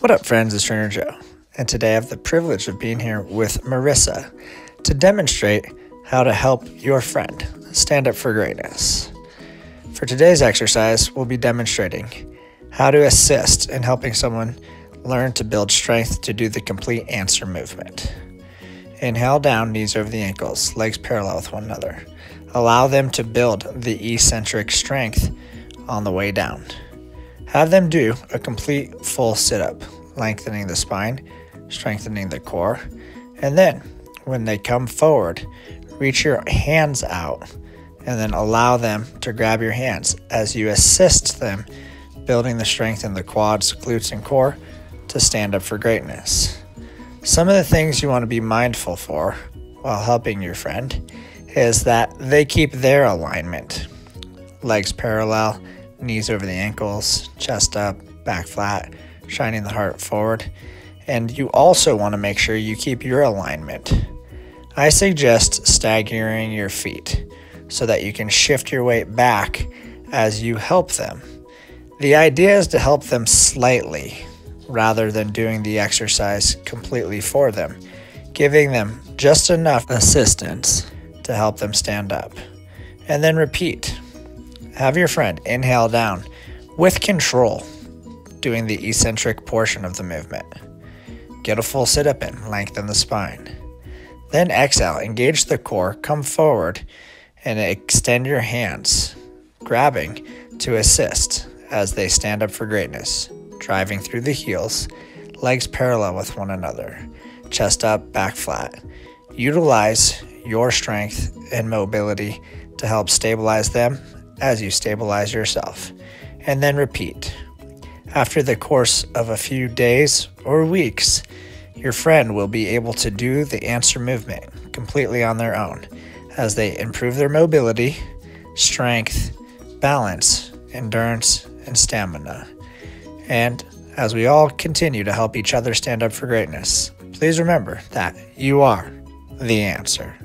What up, friends? It's Trainer Joe, and today I have the privilege of being here with Marissa to demonstrate how to help your friend stand up for greatness. For today's exercise, we'll be demonstrating how to assist in helping someone learn to build strength to do the complete answer movement. Inhale down, knees over the ankles, legs parallel with one another. Allow them to build the eccentric strength on the way down. Have them do a complete full sit up, lengthening the spine, strengthening the core, and then when they come forward, reach your hands out and then allow them to grab your hands as you assist them building the strength in the quads, glutes, and core to stand up for greatness. Some of the things you want to be mindful for while helping your friend is that they keep their alignment legs parallel knees over the ankles, chest up, back flat, shining the heart forward. And you also want to make sure you keep your alignment. I suggest staggering your feet so that you can shift your weight back as you help them. The idea is to help them slightly rather than doing the exercise completely for them, giving them just enough assistance to help them stand up. And then repeat have your friend inhale down with control, doing the eccentric portion of the movement. Get a full sit up in, lengthen the spine. Then exhale, engage the core, come forward, and extend your hands, grabbing to assist as they stand up for greatness, driving through the heels, legs parallel with one another, chest up, back flat. Utilize your strength and mobility to help stabilize them as you stabilize yourself, and then repeat. After the course of a few days or weeks, your friend will be able to do the answer movement completely on their own as they improve their mobility, strength, balance, endurance, and stamina. And as we all continue to help each other stand up for greatness, please remember that you are the answer.